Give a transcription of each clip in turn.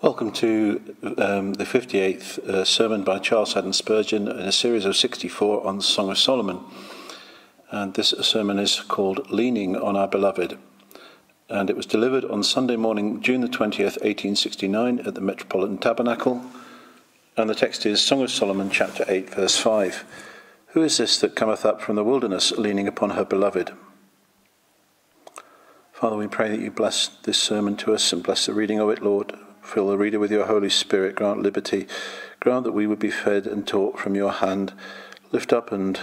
Welcome to um, the 58th uh, sermon by Charles Haddon Spurgeon in a series of 64 on the Song of Solomon. And this sermon is called Leaning on Our Beloved. And it was delivered on Sunday morning, June the 20th, 1869, at the Metropolitan Tabernacle. And the text is Song of Solomon, chapter 8, verse 5. Who is this that cometh up from the wilderness, leaning upon her beloved? Father, we pray that you bless this sermon to us and bless the reading of it, Lord. Fill the reader with your Holy Spirit. Grant liberty. Grant that we would be fed and taught from your hand. Lift up and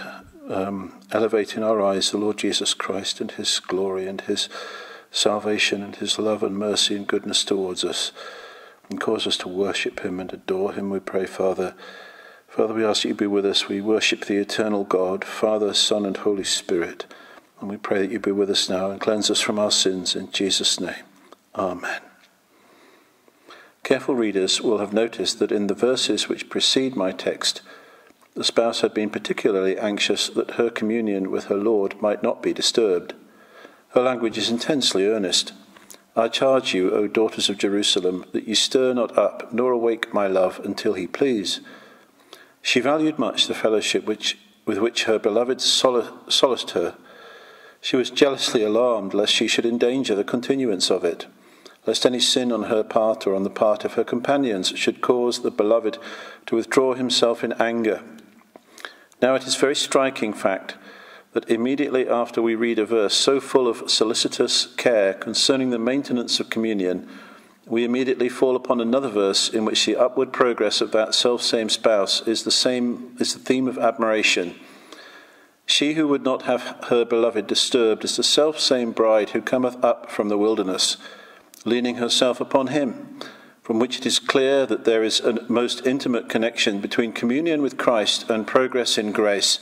um, elevate in our eyes the Lord Jesus Christ and his glory and his salvation and his love and mercy and goodness towards us. And cause us to worship him and adore him, we pray, Father. Father, we ask that you be with us. We worship the eternal God, Father, Son, and Holy Spirit. And we pray that you be with us now and cleanse us from our sins in Jesus' name. Amen. Careful readers will have noticed that in the verses which precede my text, the spouse had been particularly anxious that her communion with her Lord might not be disturbed. Her language is intensely earnest. I charge you, O daughters of Jerusalem, that ye stir not up, nor awake my love until he please. She valued much the fellowship which, with which her beloved solaced her. She was jealously alarmed lest she should endanger the continuance of it lest any sin on her part or on the part of her companions should cause the beloved to withdraw himself in anger. Now, it is a very striking fact that immediately after we read a verse so full of solicitous care concerning the maintenance of communion, we immediately fall upon another verse in which the upward progress of that self same spouse is the same is the theme of admiration. She who would not have her beloved disturbed is the self same bride who cometh up from the wilderness leaning herself upon him, from which it is clear that there is a most intimate connection between communion with Christ and progress in grace.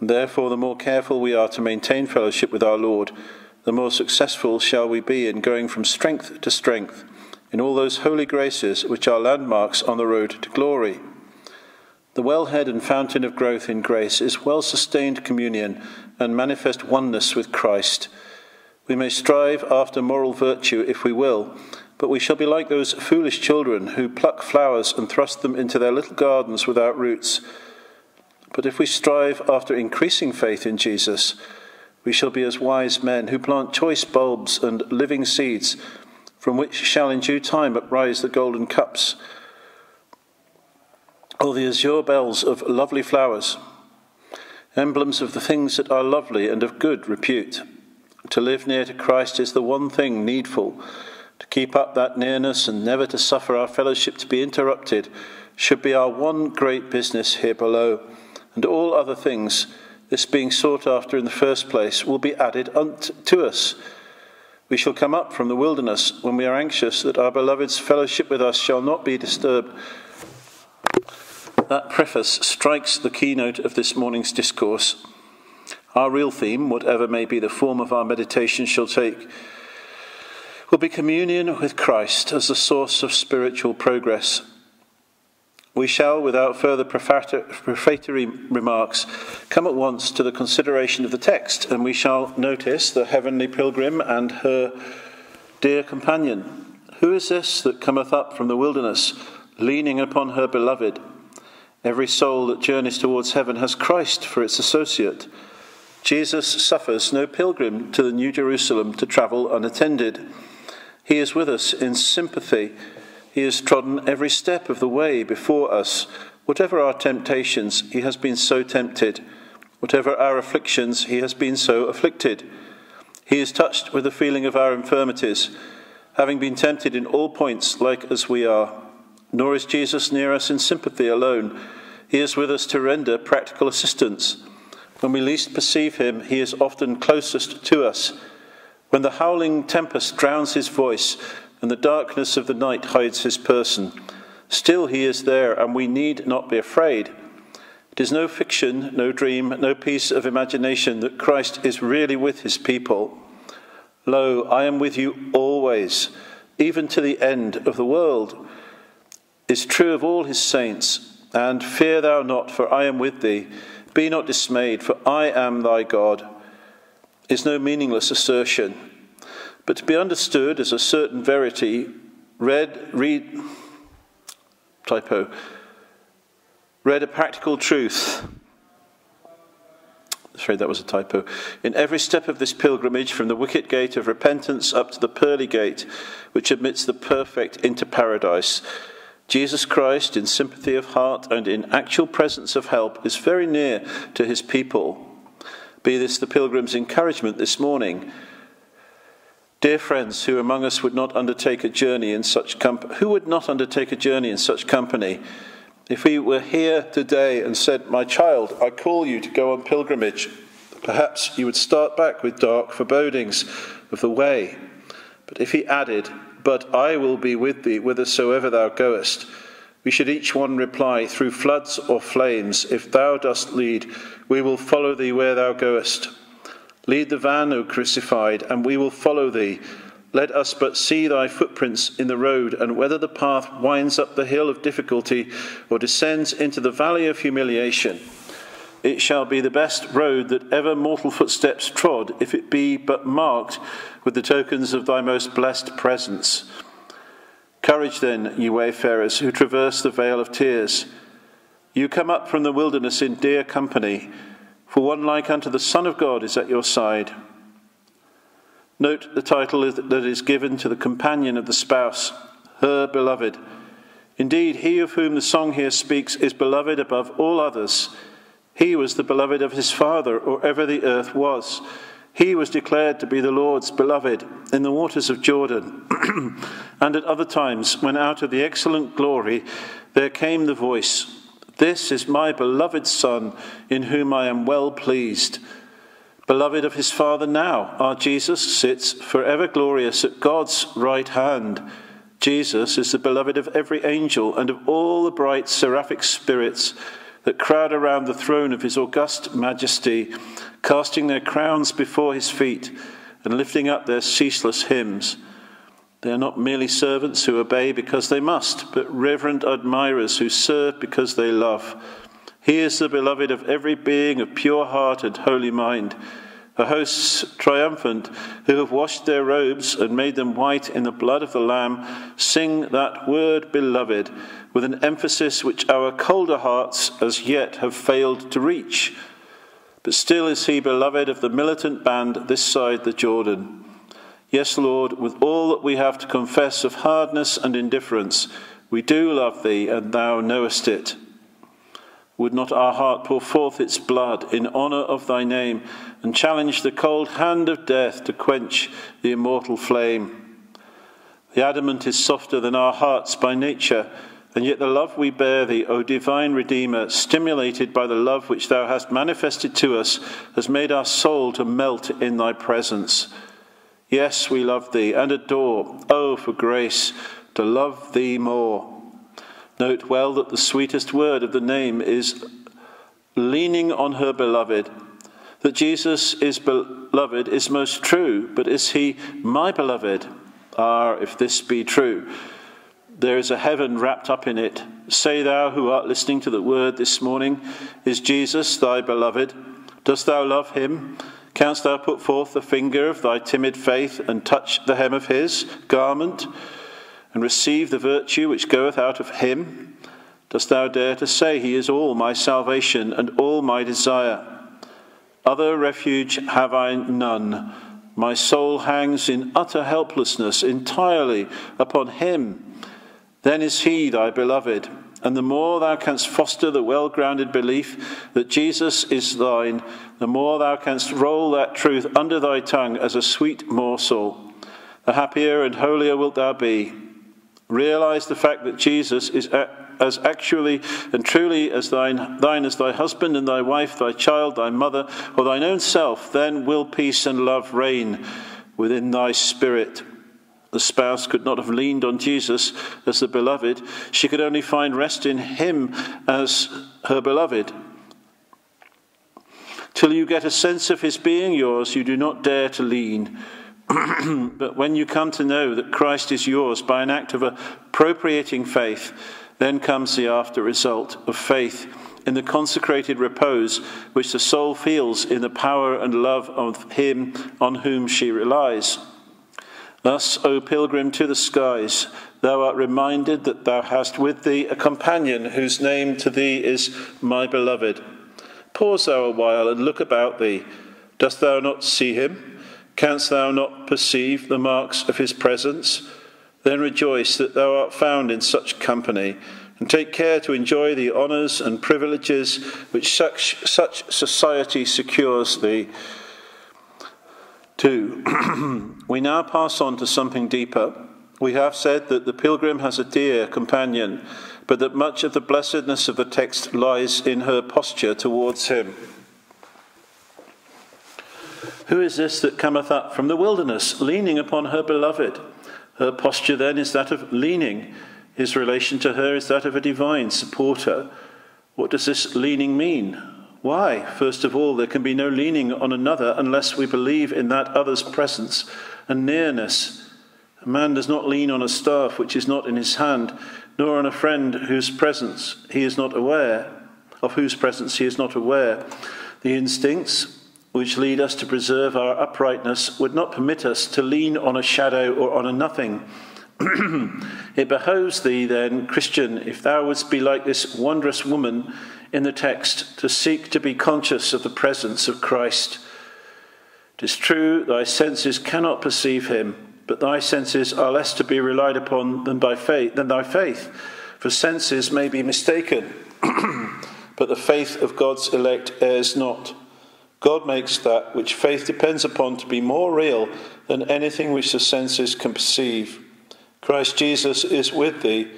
Therefore, the more careful we are to maintain fellowship with our Lord, the more successful shall we be in going from strength to strength in all those holy graces which are landmarks on the road to glory. The wellhead and fountain of growth in grace is well sustained communion and manifest oneness with Christ we may strive after moral virtue if we will, but we shall be like those foolish children who pluck flowers and thrust them into their little gardens without roots. But if we strive after increasing faith in Jesus, we shall be as wise men who plant choice bulbs and living seeds, from which shall in due time uprise the golden cups, or the azure bells of lovely flowers, emblems of the things that are lovely and of good repute. To live near to Christ is the one thing needful. To keep up that nearness and never to suffer our fellowship to be interrupted should be our one great business here below. And all other things, this being sought after in the first place, will be added unto us. We shall come up from the wilderness when we are anxious that our beloved's fellowship with us shall not be disturbed. That preface strikes the keynote of this morning's discourse. Our real theme, whatever may be the form of our meditation shall take, will be communion with Christ as the source of spiritual progress. We shall, without further prefatory remarks, come at once to the consideration of the text, and we shall notice the heavenly pilgrim and her dear companion. Who is this that cometh up from the wilderness, leaning upon her beloved? Every soul that journeys towards heaven has Christ for its associate. Jesus suffers no pilgrim to the New Jerusalem to travel unattended. He is with us in sympathy. He has trodden every step of the way before us. Whatever our temptations, he has been so tempted. Whatever our afflictions, he has been so afflicted. He is touched with the feeling of our infirmities, having been tempted in all points like as we are. Nor is Jesus near us in sympathy alone. He is with us to render practical assistance. When we least perceive him, he is often closest to us. When the howling tempest drowns his voice and the darkness of the night hides his person, still he is there, and we need not be afraid. It is no fiction, no dream, no piece of imagination that Christ is really with his people. Lo, I am with you always, even to the end of the world, is true of all his saints. And fear thou not, for I am with thee. Be not dismayed, for I am thy God, is no meaningless assertion, but to be understood as a certain verity read, read, typo, read a practical truth. Afraid that was a typo. In every step of this pilgrimage, from the wicket gate of repentance up to the pearly gate, which admits the perfect into paradise, Jesus Christ, in sympathy of heart and in actual presence of help, is very near to his people. Be this the pilgrim's encouragement this morning. Dear friends, who among us would not undertake a journey in such company? Who would not undertake a journey in such company? If we were here today and said, My child, I call you to go on pilgrimage, perhaps you would start back with dark forebodings of the way. But if he added, but I will be with thee whithersoever thou goest. We should each one reply, Through floods or flames, if thou dost lead, we will follow thee where thou goest. Lead the van, O crucified, and we will follow thee. Let us but see thy footprints in the road, and whether the path winds up the hill of difficulty or descends into the valley of humiliation. It shall be the best road that ever mortal footsteps trod, if it be but marked with the tokens of thy most blessed presence. Courage then, ye wayfarers, who traverse the vale of tears. You come up from the wilderness in dear company, for one like unto the Son of God is at your side. Note the title that is given to the companion of the spouse, her beloved. Indeed, he of whom the song here speaks is beloved above all others he was the beloved of his Father, or ever the earth was. He was declared to be the Lord's beloved in the waters of Jordan. and at other times, when out of the excellent glory there came the voice, This is my beloved Son, in whom I am well pleased. Beloved of his Father now, our Jesus sits forever glorious at God's right hand. Jesus is the beloved of every angel and of all the bright seraphic spirits that crowd around the throne of his august majesty, casting their crowns before his feet and lifting up their ceaseless hymns. They are not merely servants who obey because they must, but reverent admirers who serve because they love. He is the beloved of every being of pure heart and holy mind. The hosts triumphant, who have washed their robes and made them white in the blood of the Lamb, sing that word, beloved with an emphasis which our colder hearts as yet have failed to reach. But still is he beloved of the militant band this side the Jordan. Yes, Lord, with all that we have to confess of hardness and indifference, we do love thee, and thou knowest it. Would not our heart pour forth its blood in honour of thy name, and challenge the cold hand of death to quench the immortal flame? The adamant is softer than our hearts by nature and yet the love we bear thee, O divine Redeemer, stimulated by the love which thou hast manifested to us, has made our soul to melt in thy presence. Yes, we love thee and adore. Oh, for grace to love thee more. Note well that the sweetest word of the name is leaning on her beloved. That Jesus is beloved is most true, but is he my beloved? Ah, if this be true. There is a heaven wrapped up in it. Say thou who art listening to the word this morning, Is Jesus thy beloved? Dost thou love him? Canst thou put forth the finger of thy timid faith and touch the hem of his garment and receive the virtue which goeth out of him? Dost thou dare to say, He is all my salvation and all my desire? Other refuge have I none. My soul hangs in utter helplessness entirely upon him then is he thy beloved. And the more thou canst foster the well grounded belief that Jesus is thine, the more thou canst roll that truth under thy tongue as a sweet morsel, the happier and holier wilt thou be. Realize the fact that Jesus is as actually and truly as thine, thine as thy husband and thy wife, thy child, thy mother, or thine own self, then will peace and love reign within thy spirit. The spouse could not have leaned on Jesus as the beloved. She could only find rest in him as her beloved. Till you get a sense of his being yours, you do not dare to lean. but when you come to know that Christ is yours by an act of appropriating faith, then comes the after result of faith in the consecrated repose which the soul feels in the power and love of him on whom she relies. Thus, O pilgrim to the skies, thou art reminded that thou hast with thee a companion whose name to thee is my beloved. Pause thou a while and look about thee. Dost thou not see him? Canst thou not perceive the marks of his presence? Then rejoice that thou art found in such company, and take care to enjoy the honours and privileges which such, such society secures thee. 2. we now pass on to something deeper. We have said that the pilgrim has a dear companion, but that much of the blessedness of the text lies in her posture towards him. Who is this that cometh up from the wilderness, leaning upon her beloved? Her posture then is that of leaning. His relation to her is that of a divine supporter. What does this leaning mean? Why? First of all, there can be no leaning on another unless we believe in that other's presence and nearness. A man does not lean on a staff which is not in his hand, nor on a friend whose presence he is not aware, of whose presence he is not aware. The instincts which lead us to preserve our uprightness would not permit us to lean on a shadow or on a nothing. it behoves thee, then, Christian, if thou wouldst be like this wondrous woman in the text to seek to be conscious of the presence of Christ. It is true, thy senses cannot perceive him, but thy senses are less to be relied upon than by faith than thy faith, for senses may be mistaken, but the faith of God's elect errs not. God makes that which faith depends upon to be more real than anything which the senses can perceive. Christ Jesus is with thee,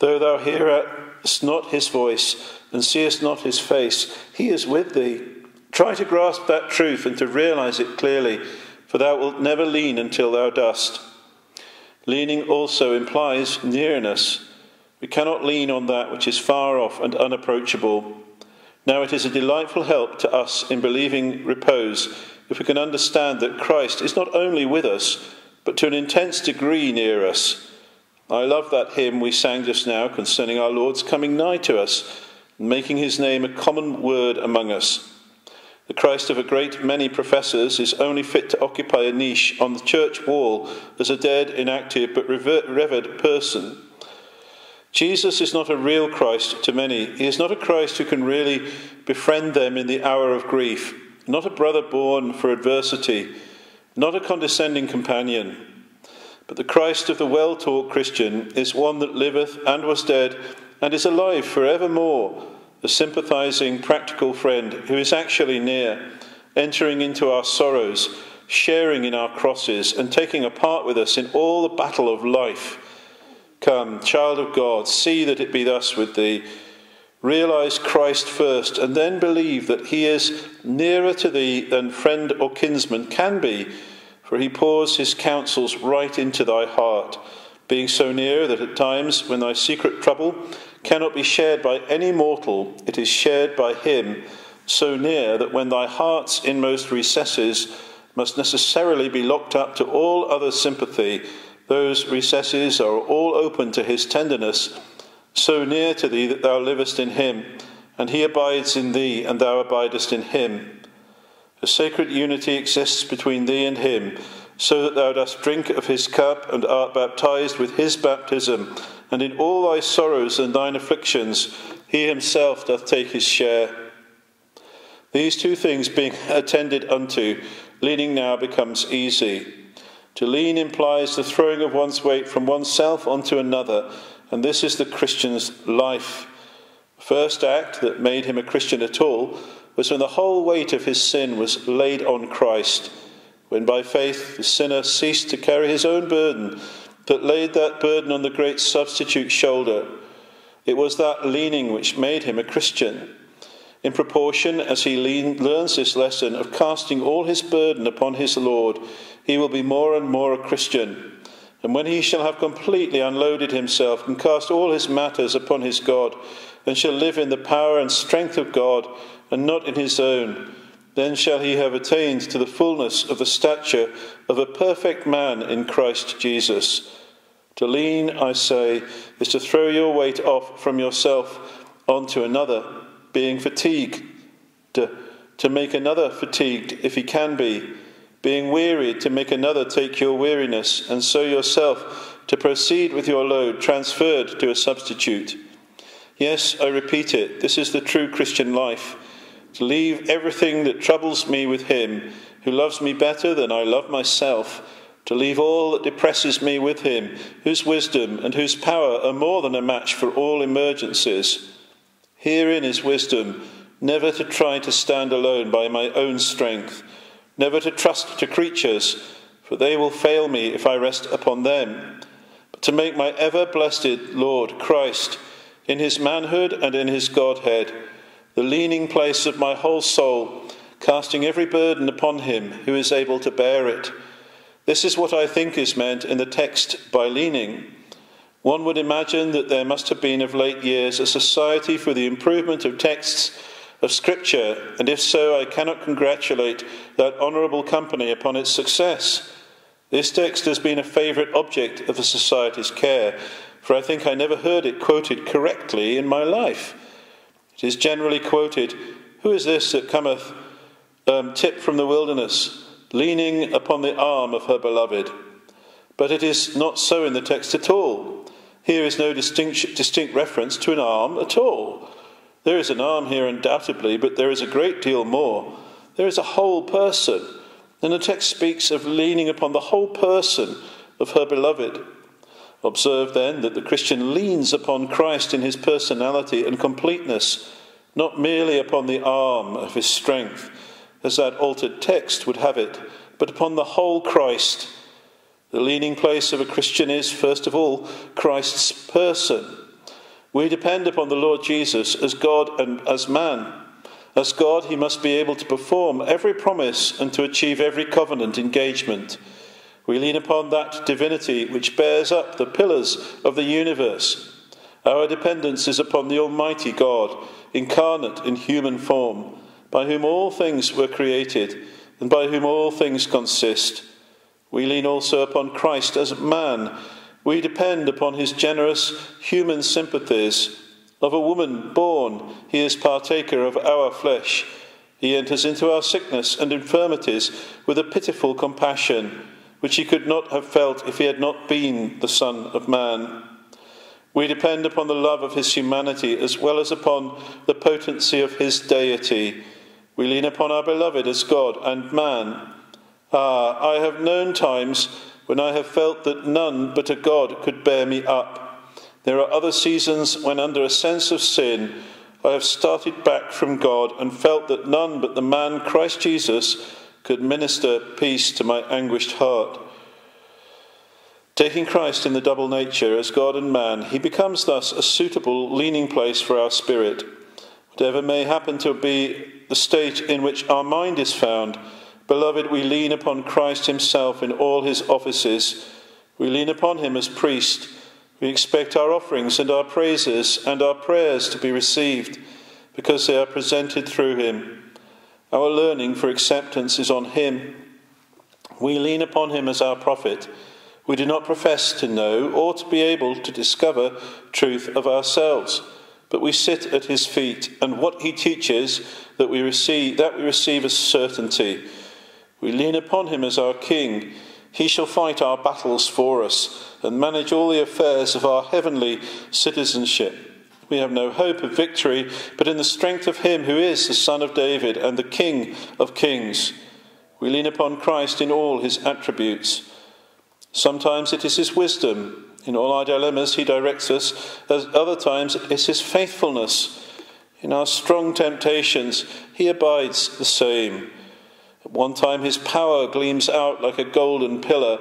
though thou hearest not his voice and seest not his face, he is with thee. Try to grasp that truth and to realize it clearly, for thou wilt never lean until thou dost. Leaning also implies nearness. We cannot lean on that which is far off and unapproachable. Now it is a delightful help to us in believing repose if we can understand that Christ is not only with us, but to an intense degree near us. I love that hymn we sang just now concerning our Lord's coming nigh to us making his name a common word among us. The Christ of a great many professors is only fit to occupy a niche on the church wall as a dead, inactive, but revered person. Jesus is not a real Christ to many. He is not a Christ who can really befriend them in the hour of grief, not a brother born for adversity, not a condescending companion. But the Christ of the well taught Christian is one that liveth and was dead and is alive forevermore, the sympathizing, practical friend who is actually near, entering into our sorrows, sharing in our crosses, and taking a part with us in all the battle of life. Come, child of God, see that it be thus with thee. Realize Christ first, and then believe that he is nearer to thee than friend or kinsman can be, for he pours his counsels right into thy heart, being so near that at times, when thy secret trouble cannot be shared by any mortal, it is shared by him, so near that when thy heart's inmost recesses must necessarily be locked up to all other sympathy, those recesses are all open to his tenderness, so near to thee that thou livest in him, and he abides in thee, and thou abidest in him. A sacred unity exists between thee and him, so that thou dost drink of his cup and art baptized with his baptism and in all thy sorrows and thine afflictions, he himself doth take his share. These two things being attended unto, leaning now becomes easy. To lean implies the throwing of one's weight from oneself onto another, and this is the Christian's life. The first act that made him a Christian at all was when the whole weight of his sin was laid on Christ, when by faith the sinner ceased to carry his own burden but laid that burden on the great substitute's shoulder. It was that leaning which made him a Christian. In proportion as he lean, learns this lesson of casting all his burden upon his Lord, he will be more and more a Christian. And when he shall have completely unloaded himself and cast all his matters upon his God, and shall live in the power and strength of God, and not in his own, then shall he have attained to the fullness of the stature of a perfect man in Christ Jesus. To lean, I say, is to throw your weight off from yourself onto another, being fatigued, to, to make another fatigued if he can be, being wearied to make another take your weariness, and so yourself to proceed with your load transferred to a substitute. Yes, I repeat it, this is the true Christian life to leave everything that troubles me with Him who loves me better than I love myself, to leave all that depresses me with Him, whose wisdom and whose power are more than a match for all emergencies. Herein is wisdom, never to try to stand alone by my own strength, never to trust to creatures, for they will fail me if I rest upon them, but to make my ever blessed Lord Christ, in his manhood and in his Godhead, the leaning place of my whole soul, casting every burden upon him who is able to bear it. This is what I think is meant in the text by leaning. One would imagine that there must have been of late years a society for the improvement of texts of Scripture, and if so, I cannot congratulate that honourable company upon its success. This text has been a favourite object of the Society's care, for I think I never heard it quoted correctly in my life. It is generally quoted Who is this that cometh um, tip from the wilderness, leaning upon the arm of her beloved? But it is not so in the text at all. Here is no distinct, distinct reference to an arm at all. There is an arm here, undoubtedly, but there is a great deal more. There is a whole person. And the text speaks of leaning upon the whole person of her beloved. Observe then that the Christian leans upon Christ in his personality and completeness, not merely upon the arm of his strength, as that altered text would have it, but upon the whole Christ. The leaning place of a Christian is, first of all, Christ's person. We depend upon the Lord Jesus as God and as man. As God, he must be able to perform every promise and to achieve every covenant engagement. We lean upon that divinity which bears up the pillars of the universe. Our dependence is upon the Almighty God, incarnate in human form, by whom all things were created and by whom all things consist. We lean also upon Christ as man. We depend upon his generous human sympathies. Of a woman born, he is partaker of our flesh. He enters into our sickness and infirmities with a pitiful compassion which he could not have felt if he had not been the Son of Man. We depend upon the love of his humanity as well as upon the potency of his deity. We lean upon our beloved as God and man. Ah, I have known times when I have felt that none but a God could bear me up. There are other seasons when, under a sense of sin, I have started back from God and felt that none but the man Christ Jesus could minister peace to my anguished heart. Taking Christ in the double nature as God and man, he becomes thus a suitable leaning place for our spirit. Whatever may happen to be the state in which our mind is found, beloved, we lean upon Christ himself in all his offices. We lean upon him as priest. We expect our offerings and our praises and our prayers to be received because they are presented through him. Our learning for acceptance is on Him. We lean upon Him as our prophet. We do not profess to know or to be able to discover truth of ourselves, but we sit at His feet, and what He teaches that we receive, that we receive as certainty. We lean upon Him as our King. He shall fight our battles for us and manage all the affairs of our heavenly citizenship. We have no hope of victory, but in the strength of Him who is the Son of David and the King of kings. We lean upon Christ in all His attributes. Sometimes it is His wisdom. In all our dilemmas, He directs us. At other times, it is His faithfulness. In our strong temptations, He abides the same. At one time, His power gleams out like a golden pillar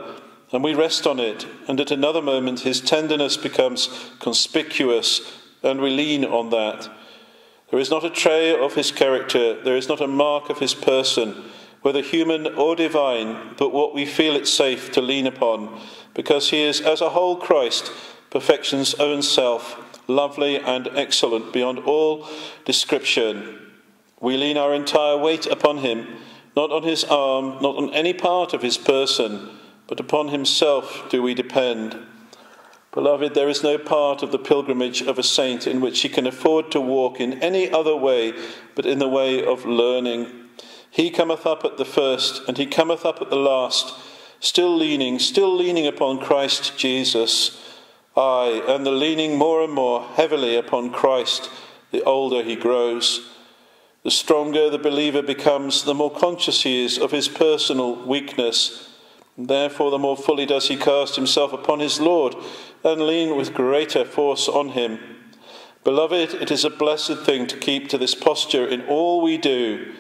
and we rest on it, and at another moment his tenderness becomes conspicuous and we lean on that. There is not a trait of his character, there is not a mark of his person, whether human or divine, but what we feel it safe to lean upon, because he is, as a whole Christ, perfection's own self, lovely and excellent beyond all description. We lean our entire weight upon him, not on his arm, not on any part of his person, but upon himself do we depend. Beloved, there is no part of the pilgrimage of a saint in which he can afford to walk in any other way but in the way of learning. He cometh up at the first, and he cometh up at the last, still leaning, still leaning upon Christ Jesus. Aye, and the leaning more and more heavily upon Christ the older he grows. The stronger the believer becomes, the more conscious he is of his personal weakness. Therefore, the more fully does he cast himself upon his Lord and lean with greater force on him. Beloved, it is a blessed thing to keep to this posture in all we do.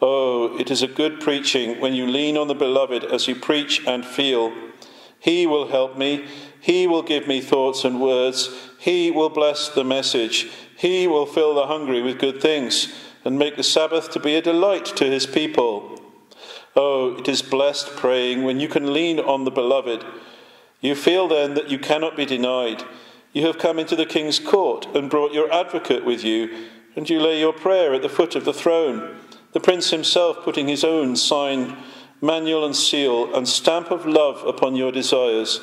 Oh, it is a good preaching when you lean on the beloved as you preach and feel. He will help me. He will give me thoughts and words. He will bless the message. He will fill the hungry with good things and make the Sabbath to be a delight to his people. Oh, it is blessed praying when you can lean on the beloved. You feel then that you cannot be denied. You have come into the king's court and brought your advocate with you, and you lay your prayer at the foot of the throne, the prince himself putting his own sign, manual, and seal and stamp of love upon your desires.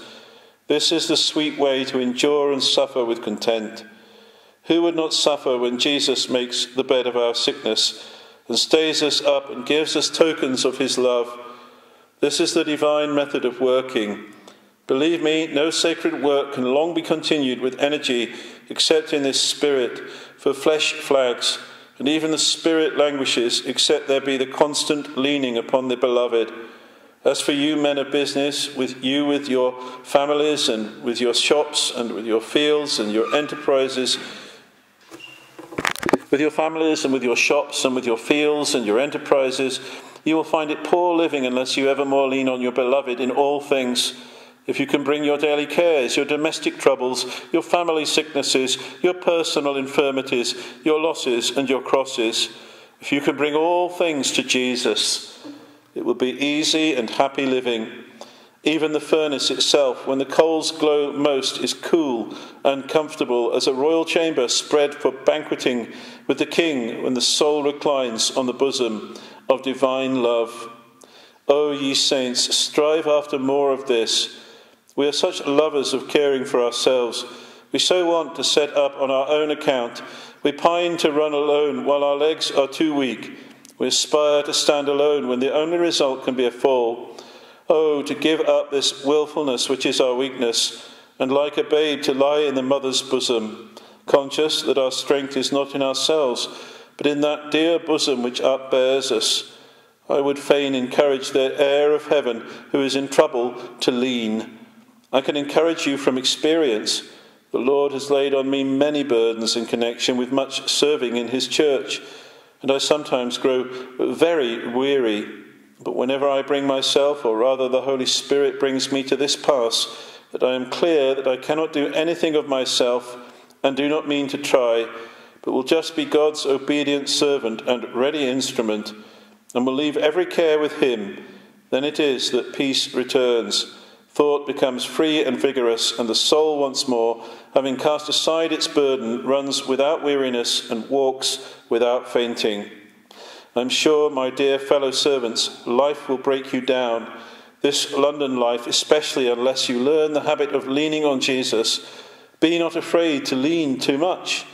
This is the sweet way to endure and suffer with content. Who would not suffer when Jesus makes the bed of our sickness and stays us up and gives us tokens of his love? This is the divine method of working. Believe me, no sacred work can long be continued with energy except in this spirit, for flesh flags, and even the spirit languishes except there be the constant leaning upon the beloved. As for you, men of business, with you with your families and with your shops and with your fields and your enterprises, with your families and with your shops and with your fields and your enterprises, you will find it poor living unless you evermore lean on your beloved in all things. If you can bring your daily cares, your domestic troubles, your family sicknesses, your personal infirmities, your losses and your crosses, if you can bring all things to Jesus, it will be easy and happy living. Even the furnace itself, when the coals glow most, is cool and comfortable as a royal chamber spread for banqueting with the king when the soul reclines on the bosom of divine love. O ye saints, strive after more of this. We are such lovers of caring for ourselves. We so want to set up on our own account. We pine to run alone while our legs are too weak. We aspire to stand alone when the only result can be a fall. Oh, to give up this wilfulness which is our weakness, and like a babe to lie in the mother's bosom, conscious that our strength is not in ourselves, but in that dear bosom which upbears us. I would fain encourage the heir of heaven who is in trouble to lean. I can encourage you from experience. The Lord has laid on me many burdens in connection with much serving in his church, and I sometimes grow very weary but whenever I bring myself, or rather the Holy Spirit brings me to this pass, that I am clear that I cannot do anything of myself and do not mean to try, but will just be God's obedient servant and ready instrument, and will leave every care with Him, then it is that peace returns. Thought becomes free and vigorous, and the soul once more, having cast aside its burden, runs without weariness and walks without fainting. I'm sure, my dear fellow servants, life will break you down. This London life, especially unless you learn the habit of leaning on Jesus. Be not afraid to lean too much.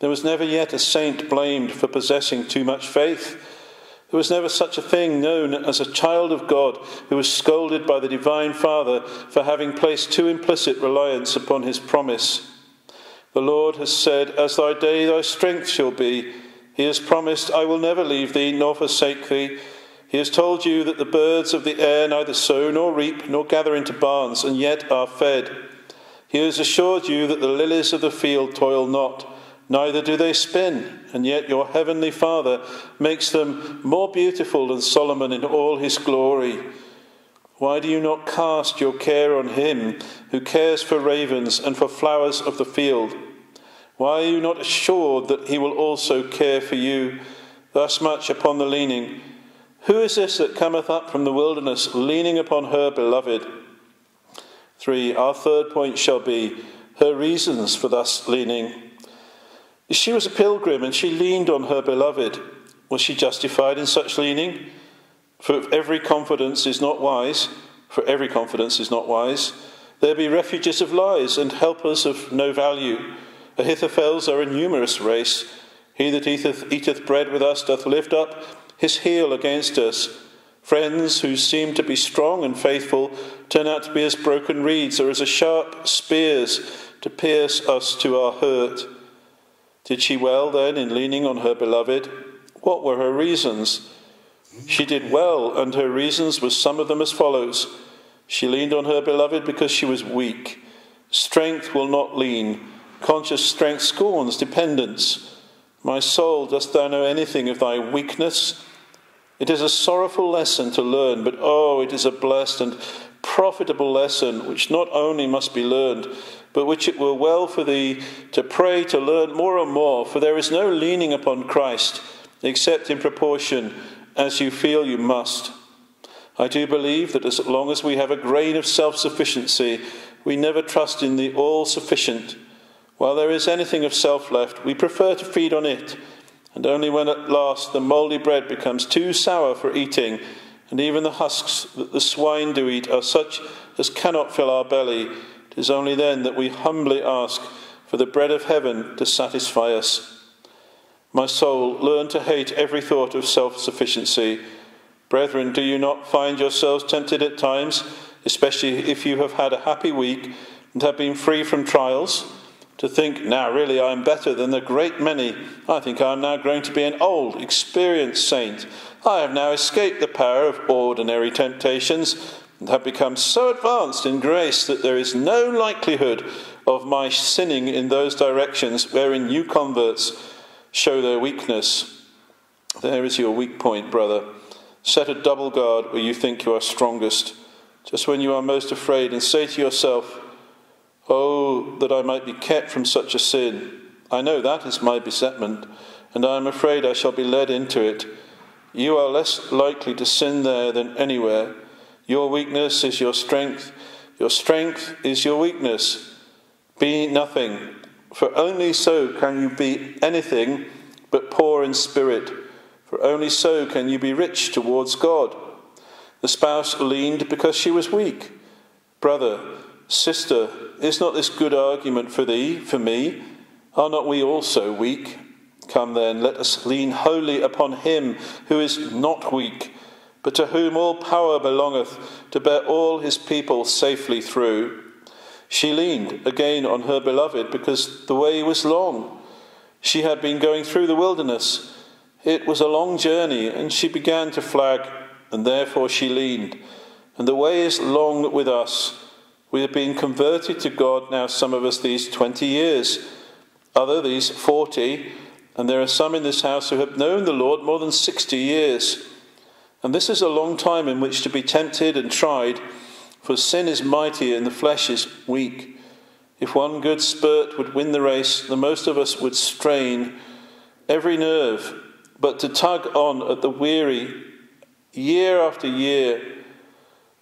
There was never yet a saint blamed for possessing too much faith. There was never such a thing known as a child of God who was scolded by the Divine Father for having placed too implicit reliance upon his promise. The Lord has said, As thy day thy strength shall be. He has promised, I will never leave thee nor forsake thee. He has told you that the birds of the air neither sow nor reap nor gather into barns, and yet are fed. He has assured you that the lilies of the field toil not, neither do they spin, and yet your heavenly Father makes them more beautiful than Solomon in all his glory. Why do you not cast your care on him who cares for ravens and for flowers of the field? Why are you not assured that he will also care for you thus much upon the leaning? Who is this that cometh up from the wilderness, leaning upon her beloved? 3. Our third point shall be her reasons for thus leaning. She was a pilgrim and she leaned on her beloved. Was she justified in such leaning? For every confidence is not wise, for every confidence is not wise. There be refuges of lies and helpers of no value. Ahithophels are a numerous race. He that eateth, eateth bread with us doth lift up his heel against us. Friends who seem to be strong and faithful turn out to be as broken reeds or as a sharp spears to pierce us to our hurt. Did she well then in leaning on her beloved? What were her reasons? She did well, and her reasons were some of them as follows. She leaned on her beloved because she was weak. Strength will not lean. Conscious strength scorns dependence. My soul, dost thou know anything of thy weakness? It is a sorrowful lesson to learn, but oh, it is a blessed and profitable lesson which not only must be learned, but which it were well for thee to pray to learn more and more, for there is no leaning upon Christ except in proportion as you feel you must. I do believe that as long as we have a grain of self sufficiency, we never trust in the all sufficient. While there is anything of self left, we prefer to feed on it, and only when at last the mouldy bread becomes too sour for eating, and even the husks that the swine do eat are such as cannot fill our belly, it is only then that we humbly ask for the bread of heaven to satisfy us. My soul, learn to hate every thought of self sufficiency. Brethren, do you not find yourselves tempted at times, especially if you have had a happy week and have been free from trials, to think, now really I am better than the great many. I think I am now growing to be an old, experienced saint. I have now escaped the power of ordinary temptations and have become so advanced in grace that there is no likelihood of my sinning in those directions wherein new converts show their weakness. There is your weak point, brother. Set a double guard where you think you are strongest, just when you are most afraid, and say to yourself, Oh, that I might be kept from such a sin. I know that is my besetment, and I am afraid I shall be led into it. You are less likely to sin there than anywhere your weakness is your strength. Your strength is your weakness. Be nothing, for only so can you be anything but poor in spirit, for only so can you be rich towards God. The spouse leaned because she was weak. Brother, sister, is not this good argument for thee, for me? Are not we also weak? Come then, let us lean wholly upon him who is not weak but to whom all power belongeth to bear all his people safely through. She leaned again on her beloved because the way was long. She had been going through the wilderness. It was a long journey, and she began to flag, and therefore she leaned. And the way is long with us. We have been converted to God now, some of us, these 20 years, other these 40, and there are some in this house who have known the Lord more than 60 years. And this is a long time in which to be tempted and tried, for sin is mighty and the flesh is weak. If one good spurt would win the race, the most of us would strain every nerve, but to tug on at the weary year after year,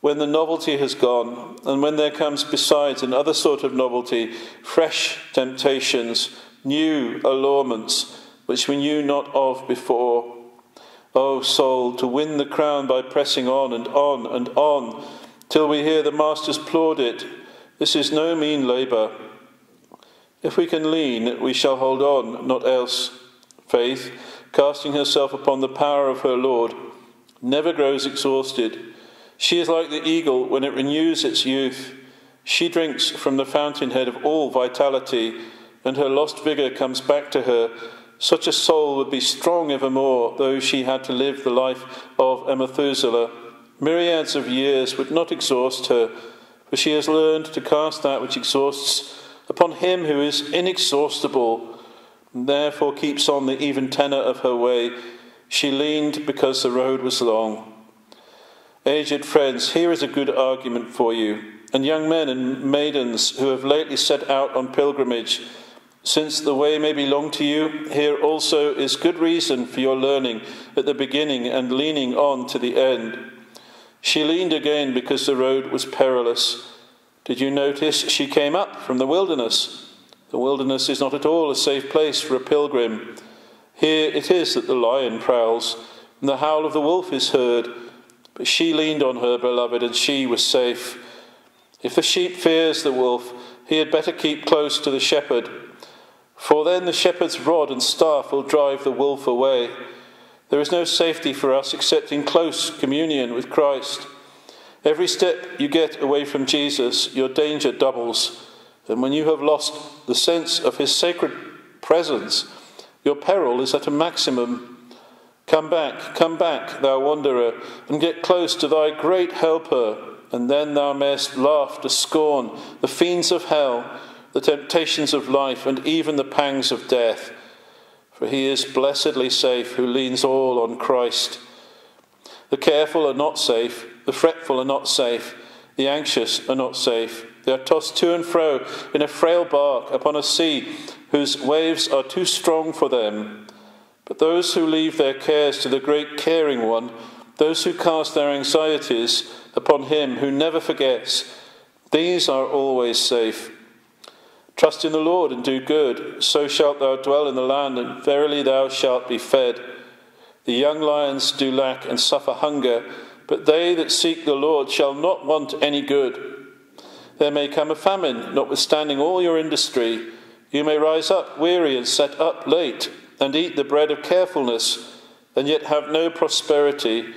when the novelty has gone, and when there comes besides another sort of novelty, fresh temptations, new allurements, which we knew not of before. O soul, to win the crown by pressing on and on and on till we hear the Master's plaudit. This is no mean labour. If we can lean, we shall hold on, not else. Faith, casting herself upon the power of her Lord, never grows exhausted. She is like the eagle when it renews its youth. She drinks from the fountainhead of all vitality, and her lost vigour comes back to her such a soul would be strong evermore, though she had to live the life of a Methuselah. Myriads of years would not exhaust her, for she has learned to cast that which exhausts upon him who is inexhaustible, and therefore keeps on the even tenor of her way. She leaned because the road was long. Aged friends, here is a good argument for you, and young men and maidens who have lately set out on pilgrimage since the way may be long to you, here also is good reason for your learning at the beginning and leaning on to the end. She leaned again because the road was perilous. Did you notice she came up from the wilderness? The wilderness is not at all a safe place for a pilgrim. Here it is that the lion prowls, and the howl of the wolf is heard. But she leaned on her beloved, and she was safe. If the sheep fears the wolf, he had better keep close to the shepherd for then the shepherd's rod and staff will drive the wolf away. There is no safety for us except in close communion with Christ. Every step you get away from Jesus, your danger doubles. And when you have lost the sense of his sacred presence, your peril is at a maximum. Come back, come back, thou wanderer, and get close to thy great helper, and then thou mayest laugh to scorn the fiends of hell, the temptations of life, and even the pangs of death. For he is blessedly safe who leans all on Christ. The careful are not safe, the fretful are not safe, the anxious are not safe. They are tossed to and fro in a frail bark upon a sea whose waves are too strong for them. But those who leave their cares to the great caring one, those who cast their anxieties upon him who never forgets, these are always safe. Trust in the Lord and do good, so shalt thou dwell in the land, and verily thou shalt be fed. The young lions do lack and suffer hunger, but they that seek the Lord shall not want any good. There may come a famine, notwithstanding all your industry. You may rise up weary and set up late, and eat the bread of carefulness, and yet have no prosperity.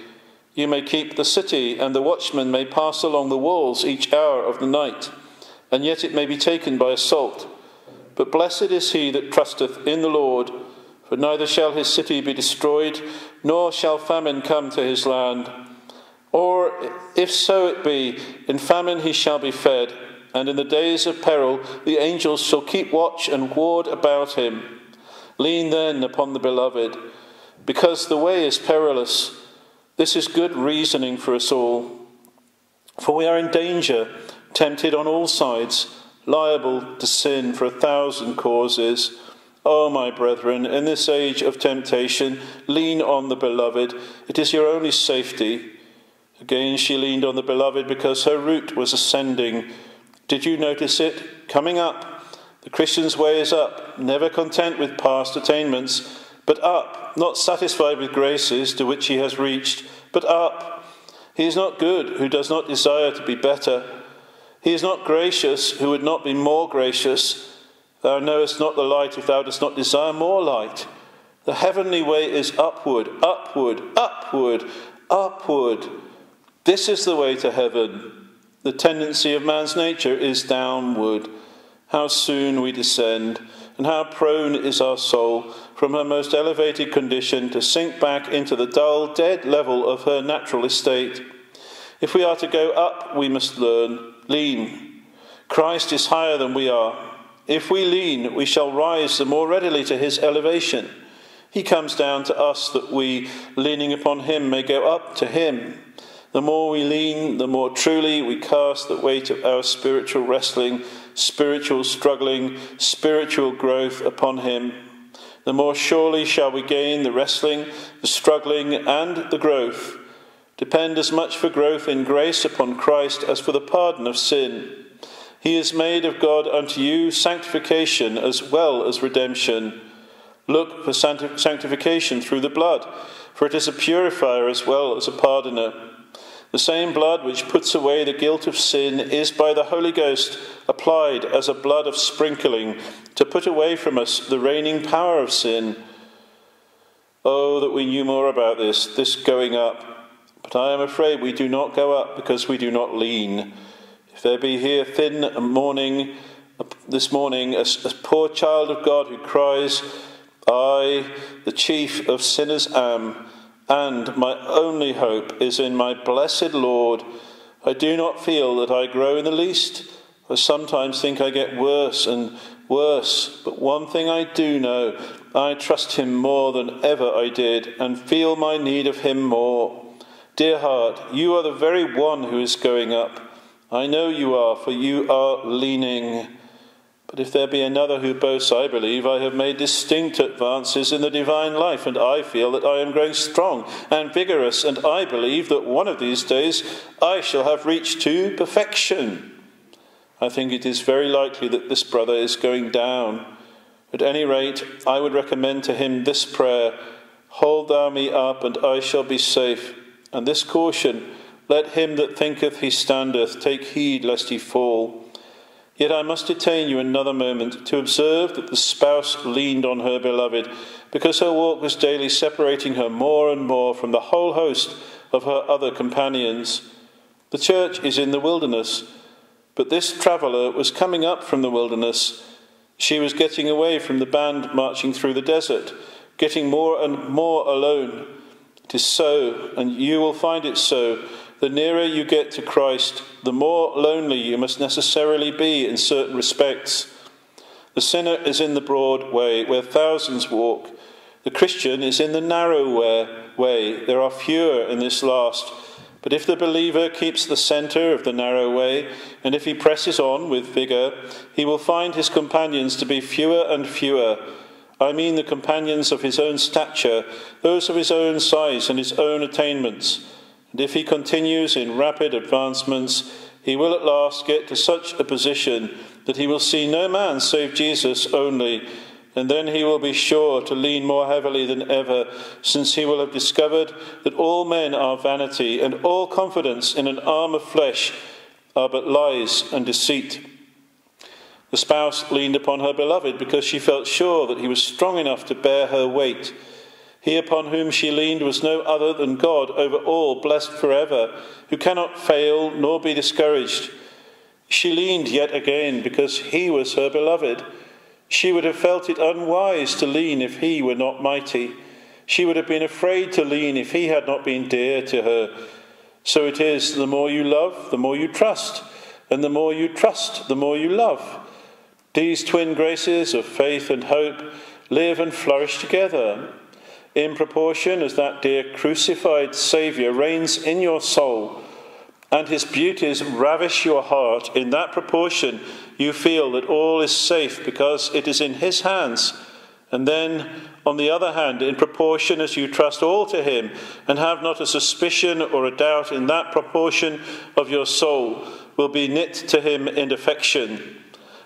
You may keep the city, and the watchman may pass along the walls each hour of the night, and yet it may be taken by assault. But blessed is he that trusteth in the Lord, for neither shall his city be destroyed, nor shall famine come to his land. Or if so it be, in famine he shall be fed, and in the days of peril the angels shall keep watch and ward about him. Lean then upon the beloved, because the way is perilous. This is good reasoning for us all. For we are in danger, tempted on all sides, liable to sin for a thousand causes. O oh, my brethren, in this age of temptation, lean on the beloved. It is your only safety. Again, she leaned on the beloved because her route was ascending. Did you notice it? Coming up. The Christian's way is up, never content with past attainments, but up, not satisfied with graces to which he has reached, but up. He is not good who does not desire to be better. He is not gracious who would not be more gracious. Thou knowest not the light if thou dost not desire more light. The heavenly way is upward, upward, upward, upward. This is the way to heaven. The tendency of man's nature is downward. How soon we descend, and how prone is our soul from her most elevated condition to sink back into the dull, dead level of her natural estate. If we are to go up, we must learn, lean. Christ is higher than we are. If we lean, we shall rise the more readily to his elevation. He comes down to us that we, leaning upon him, may go up to him. The more we lean, the more truly we cast the weight of our spiritual wrestling, spiritual struggling, spiritual growth upon Him. The more surely shall we gain the wrestling, the struggling, and the growth. Depend as much for growth in grace upon Christ as for the pardon of sin. He is made of God unto you sanctification as well as redemption. Look for sanctification through the blood, for it is a purifier as well as a pardoner. The same blood which puts away the guilt of sin is by the Holy Ghost applied as a blood of sprinkling to put away from us the reigning power of sin. Oh, that we knew more about this, this going up. But I am afraid we do not go up because we do not lean. If there be here thin morning, this morning, a, a poor child of God who cries, I, the chief of sinners, am and my only hope is in my blessed Lord. I do not feel that I grow in the least. I sometimes think I get worse and worse, but one thing I do know I trust Him more than ever I did and feel my need of Him more. Dear heart, you are the very one who is going up. I know you are, for you are leaning. But if there be another who boasts, I believe I have made distinct advances in the divine life, and I feel that I am growing strong and vigorous, and I believe that one of these days I shall have reached to perfection. I think it is very likely that this brother is going down. At any rate, I would recommend to him this prayer Hold thou me up, and I shall be safe. And this caution Let him that thinketh he standeth take heed lest he fall. Yet I must detain you another moment to observe that the spouse leaned on her beloved, because her walk was daily separating her more and more from the whole host of her other companions. The church is in the wilderness, but this traveller was coming up from the wilderness. She was getting away from the band marching through the desert, getting more and more alone. It is so, and you will find it so the nearer you get to Christ, the more lonely you must necessarily be in certain respects. The sinner is in the broad way where thousands walk. The Christian is in the narrow way. There are fewer in this last. But if the believer keeps the centre of the narrow way, and if he presses on with vigour, he will find his companions to be fewer and fewer. I mean the companions of his own stature, those of his own size and his own attainments. And if he continues in rapid advancements, he will at last get to such a position that he will see no man save Jesus only, and then he will be sure to lean more heavily than ever, since he will have discovered that all men are vanity, and all confidence in an arm of flesh are but lies and deceit. The spouse leaned upon her beloved because she felt sure that he was strong enough to bear her weight. He upon whom she leaned was no other than God over all, blessed forever, who cannot fail nor be discouraged. She leaned yet again because he was her beloved. She would have felt it unwise to lean if he were not mighty. She would have been afraid to lean if he had not been dear to her. So it is the more you love, the more you trust, and the more you trust, the more you love. These twin graces of faith and hope live and flourish together in proportion as that dear crucified Saviour reigns in your soul and his beauties ravish your heart, in that proportion you feel that all is safe because it is in his hands. And then, on the other hand, in proportion as you trust all to him and have not a suspicion or a doubt, in that proportion of your soul will be knit to him in affection.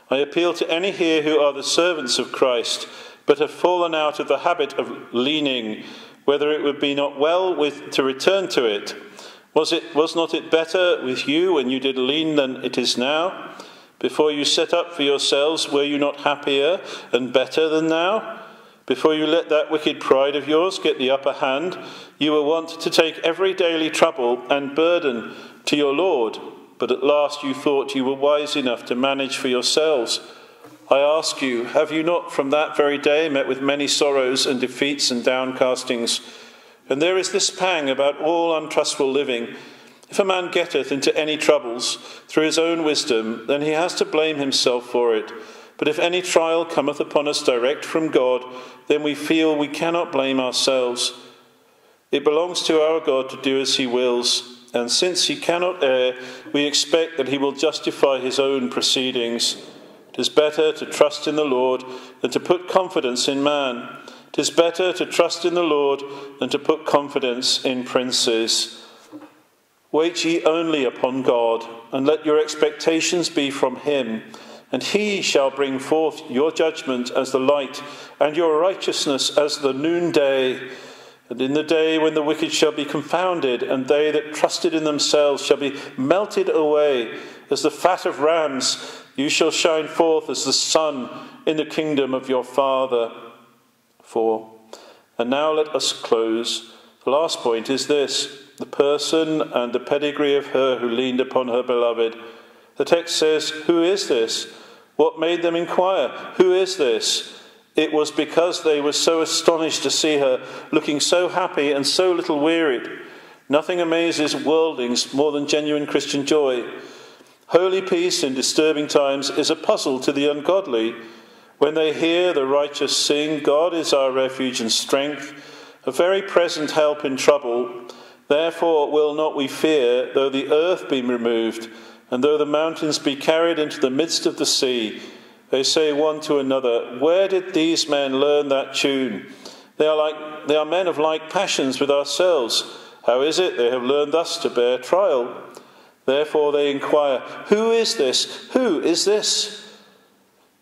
I appeal to any here who are the servants of Christ but have fallen out of the habit of leaning, whether it would be not well with, to return to it. Was, it. was not it better with you when you did lean than it is now? Before you set up for yourselves, were you not happier and better than now? Before you let that wicked pride of yours get the upper hand, you were wont to take every daily trouble and burden to your Lord, but at last you thought you were wise enough to manage for yourselves I ask you, have you not from that very day met with many sorrows and defeats and downcastings? And there is this pang about all untrustful living. If a man getteth into any troubles through his own wisdom, then he has to blame himself for it. But if any trial cometh upon us direct from God, then we feel we cannot blame ourselves. It belongs to our God to do as he wills, and since he cannot err, we expect that he will justify his own proceedings. It is better to trust in the Lord than to put confidence in man. It is better to trust in the Lord than to put confidence in princes. Wait ye only upon God, and let your expectations be from him. And he shall bring forth your judgment as the light, and your righteousness as the noonday. And in the day when the wicked shall be confounded, and they that trusted in themselves shall be melted away, as the fat of rams, you shall shine forth as the sun in the kingdom of your Father. 4. And now let us close. The last point is this the person and the pedigree of her who leaned upon her beloved. The text says, Who is this? What made them inquire? Who is this? It was because they were so astonished to see her, looking so happy and so little wearied. Nothing amazes worldlings more than genuine Christian joy. Holy peace in disturbing times is a puzzle to the ungodly. When they hear the righteous sing, God is our refuge and strength, a very present help in trouble. Therefore will not we fear, though the earth be removed, and though the mountains be carried into the midst of the sea. They say one to another, Where did these men learn that tune? They are, like, they are men of like passions with ourselves. How is it they have learned thus to bear trial? Therefore they inquire, Who is this? Who is this?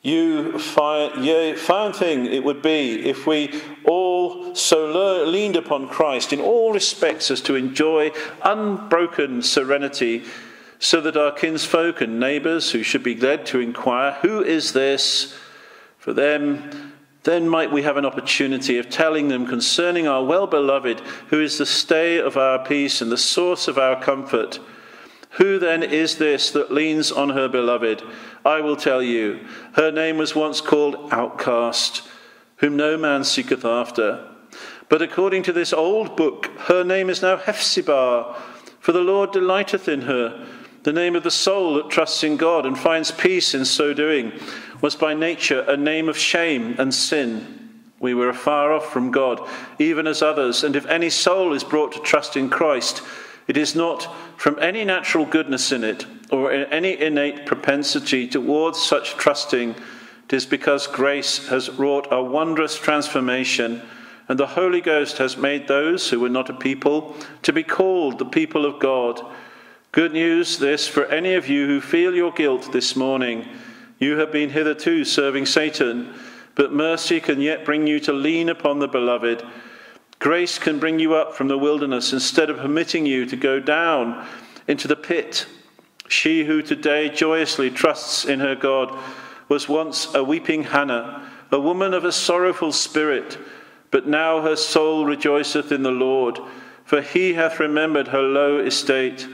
You find, yea, fine thing it would be if we all so leaned upon Christ in all respects as to enjoy unbroken serenity, so that our kinsfolk and neighbours who should be led to inquire, Who is this? For them, then might we have an opportunity of telling them concerning our well beloved, who is the stay of our peace and the source of our comfort. Who then is this that leans on her beloved? I will tell you. Her name was once called Outcast, whom no man seeketh after. But according to this old book, her name is now Hephzibah, for the Lord delighteth in her. The name of the soul that trusts in God and finds peace in so doing was by nature a name of shame and sin. We were afar off from God, even as others, and if any soul is brought to trust in Christ, it is not from any natural goodness in it or any innate propensity towards such trusting. It is because grace has wrought a wondrous transformation, and the Holy Ghost has made those who were not a people to be called the people of God. Good news this for any of you who feel your guilt this morning. You have been hitherto serving Satan, but mercy can yet bring you to lean upon the beloved. Grace can bring you up from the wilderness instead of permitting you to go down into the pit. She who today joyously trusts in her God was once a weeping Hannah, a woman of a sorrowful spirit, but now her soul rejoiceth in the Lord, for he hath remembered her low estate.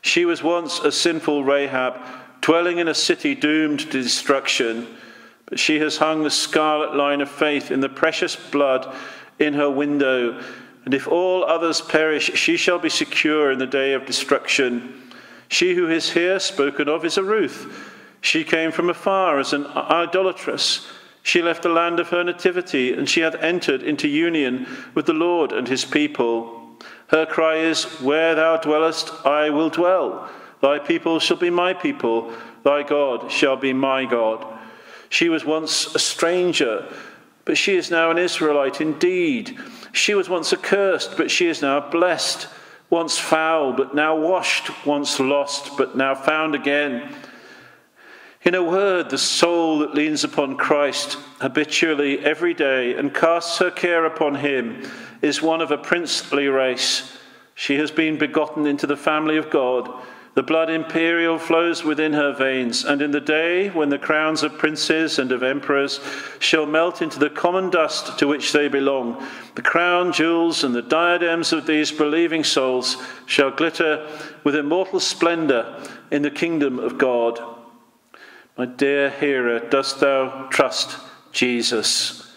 She was once a sinful Rahab, dwelling in a city doomed to destruction. But she has hung the scarlet line of faith in the precious blood in her window. And if all others perish, she shall be secure in the day of destruction. She who is here spoken of is a Ruth. She came from afar as an idolatress. She left the land of her nativity, and she hath entered into union with the Lord and his people. Her cry is, Where thou dwellest, I will dwell. Thy people shall be my people, thy God shall be my God. She was once a stranger, but she is now an Israelite indeed. She was once accursed, but she is now blessed. Once foul, but now washed. Once lost, but now found again. In a word, the soul that leans upon Christ habitually every day and casts her care upon him is one of a princely race. She has been begotten into the family of God. The blood imperial flows within her veins, and in the day when the crowns of princes and of emperors shall melt into the common dust to which they belong, the crown jewels and the diadems of these believing souls shall glitter with immortal splendor in the kingdom of God. My dear hearer, dost thou trust Jesus?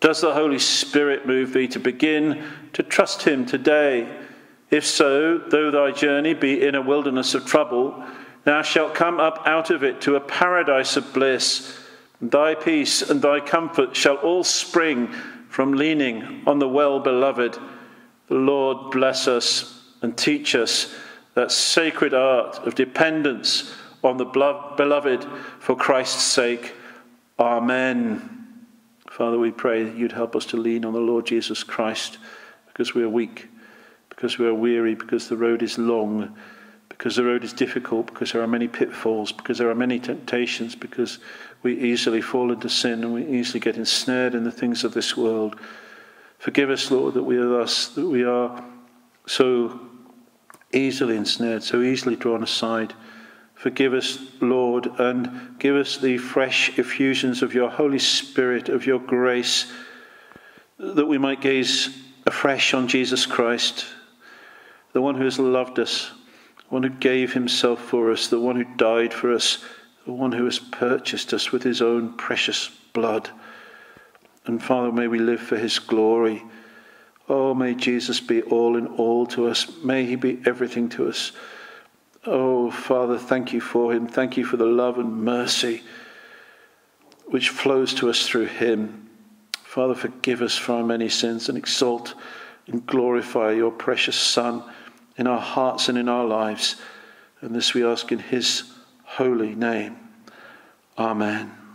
Does the Holy Spirit move thee to begin to trust him today? If so, though thy journey be in a wilderness of trouble, thou shalt come up out of it to a paradise of bliss. Thy peace and thy comfort shall all spring from leaning on the well beloved. The Lord bless us and teach us that sacred art of dependence on the beloved for Christ's sake. Amen. Father, we pray that you'd help us to lean on the Lord Jesus Christ because we are weak, because we are weary, because the road is long, because the road is difficult, because there are many pitfalls, because there are many temptations, because we easily fall into sin and we easily get ensnared in the things of this world. Forgive us, Lord, that we are thus, that we are so easily ensnared, so easily drawn aside. Forgive us, Lord, and give us the fresh effusions of your Holy Spirit, of your grace, that we might gaze afresh on Jesus Christ, the one who has loved us, the one who gave himself for us, the one who died for us, the one who has purchased us with his own precious blood. And Father, may we live for his glory. Oh, may Jesus be all in all to us. May he be everything to us. Oh, Father, thank you for him. Thank you for the love and mercy which flows to us through him. Father, forgive us for our many sins and exalt and glorify your precious Son in our hearts and in our lives. And this we ask in his holy name. Amen.